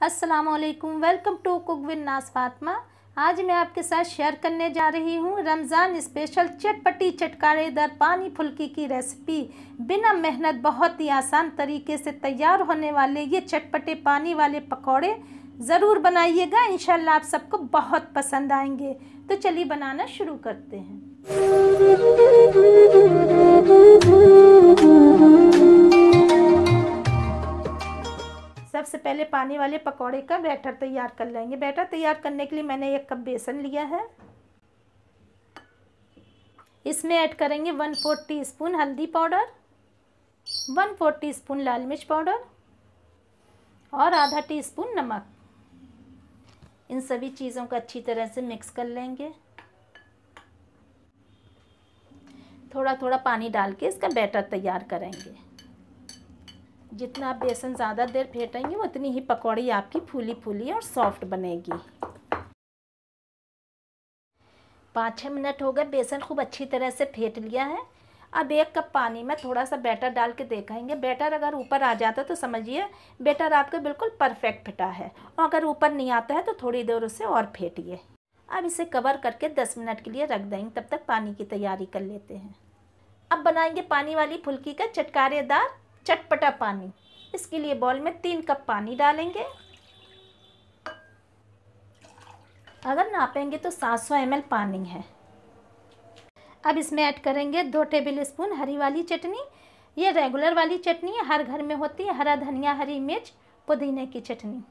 असलकुम welcome to cook with नास फातमा। आज मैं आपके साथ शेयर करने जा रही हूँ रमज़ान स्पेशल चटपटी चटकारेदार पानी फुल्की की रेसिपी। बिना मेहनत बहुत ही आसान तरीके से तैयार होने वाले ये चटपटे पानी वाले पकौड़े ज़रूर बनाइएगा, इंशाल्लाह आप सबको बहुत पसंद आएँगे। तो चलिए बनाना शुरू करते हैं। पहले पानी वाले पकौड़े का बैटर तैयार कर लेंगे। बैटर तैयार करने के लिए मैंने एक कप बेसन लिया है। इसमें ऐड करेंगे वन फोर टी स्पून हल्दी powder, one four teaspoon लाल मिर्च पाउडर और आधा टी स्पून नमक। इन सभी चीज़ों को अच्छी तरह से मिक्स कर लेंगे। थोड़ा थोड़ा पानी डाल के इसका बैटर तैयार करेंगे। जितना आप बेसन ज़्यादा देर फेंटेंगे, उतनी ही पकौड़ी आपकी फूली फूली और सॉफ्ट बनेगी। पाँच छः मिनट हो गए, बेसन खूब अच्छी तरह से फेंट लिया है। अब एक कप पानी में थोड़ा सा बैटर डाल के देखेंगे बैटर अगर ऊपर आ जाता तो समझिए, बैटर आपका बिल्कुल परफेक्ट फिटा है। और अगर ऊपर नहीं आता है तो थोड़ी देर उसे और फेंटिए। अब इसे कवर करके दस मिनट के लिए रख देंगे, तब तक पानी की तैयारी कर लेते हैं। अब बनाएँगे पानी वाली फुल्की का चटकारेदार चटपटा पानी। इसके लिए बॉल में तीन कप पानी डालेंगे। अगर नापेंगे तो 700 सौ पानी है। अब इसमें ऐड करेंगे दो टेबल स्पून हरी वाली चटनी। ये रेगुलर वाली चटनी है, हर घर में होती है, हरा धनिया, हरी मिर्च, पुदीने की चटनी।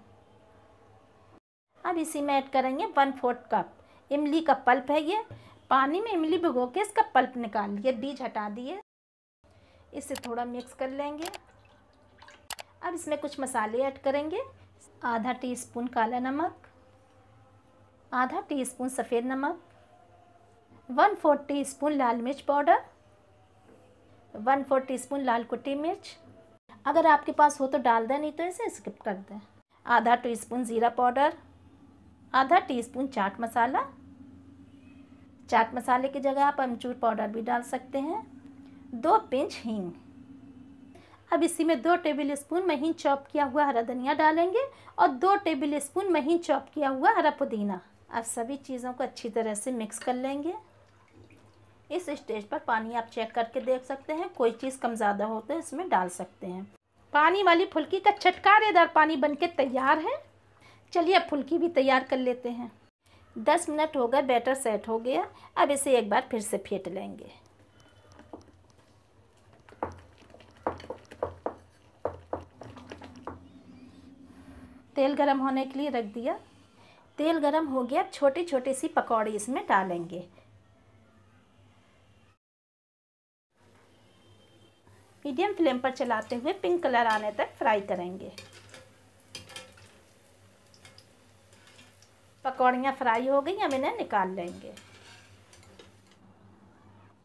अब इसी में ऐड करेंगे वन फोर्थ कप इमली का पल्प है ये। पानी में इमली भिगो के इसका पल्प निकाल लिए बीज हटा दिए। इसे थोड़ा मिक्स कर लेंगे। अब इसमें कुछ मसाले ऐड करेंगे। आधा टीस्पून काला नमक, आधा टीस्पून सफ़ेद नमक वन फोर टी स्पून लाल मिर्च powder one four teaspoon लाल कुटी मिर्च। अगर आपके पास हो तो डाल दें, नहीं तो इसे स्किप कर दें। आधा टी स्पून ज़ीरा पाउडर आधा टीस्पून चाट मसाला। चाट मसाले की जगह आप अमचूर पाउडर भी डाल सकते हैं। दो पिंच हींग अब इसी में दो टेबल स्पून महीन चॉप किया हुआ हरा धनिया डालेंगे और दो टेबल स्पून महीन चॉप किया हुआ हरा पुदीना। अब सभी चीज़ों को अच्छी तरह से मिक्स कर लेंगे। इस स्टेज पर पानी आप चेक करके देख सकते हैं। कोई चीज़ कम ज़्यादा हो तो इसमें डाल सकते हैं। पानी वाली फुल्की का छटकारेदार पानी बनके तैयार है। चलिए अब फुल्की भी तैयार कर लेते हैं। दस मिनट हो गए, बैटर सेट हो गया। अब इसे एक बार फिर से फेंट लेंगे। तेल गरम होने के लिए रख दिया। तेल गरम हो गया छोटी छोटी सी पकौड़ी इसमें डालेंगे। मीडियम फ्लेम पर चलाते हुए पिंक कलर आने तक फ्राई करेंगे। पकौड़ियाँ फ्राई हो गई, हम इन्हें निकाल लेंगे।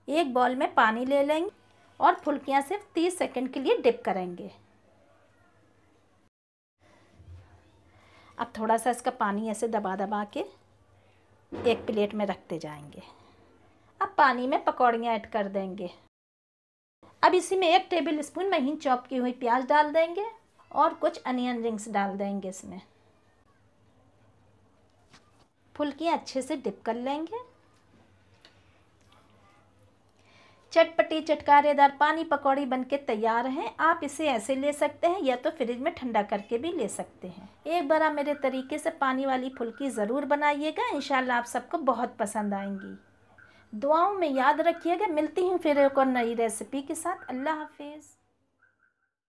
एक बॉल में पानी ले लेंगे और फुल्कियाँ सिर्फ़ तीस सेकंड के लिए डिप करेंगे। अब थोड़ा सा इसका पानी ऐसे दबा दबा के एक प्लेट में रखते जाएँगे। अब पानी में पकौड़ियाँ ऐड कर देंगे। अब इसी में एक टेबल स्पून महीन चॉप की हुई प्याज डाल देंगे और कुछ अनियन रिंग्स डाल देंगे इसमें। फुल्कियाँ अच्छे से डिप कर लेंगे। चटपटी, चटकारेदार पानी पकौड़ी बनके तैयार हैं। आप इसे ऐसे ले सकते हैं या तो फ्रिज में ठंडा करके भी ले सकते हैं। एक बार आप मेरे तरीके से पानी वाली फुल्की ज़रूर बनाइएगा। इन आप सबको बहुत पसंद आएँगी। दुआओं में याद रखिएगा। मिलती हूँ फिर एक और नई रेसिपी के साथ। अल्लाह हाफिज़।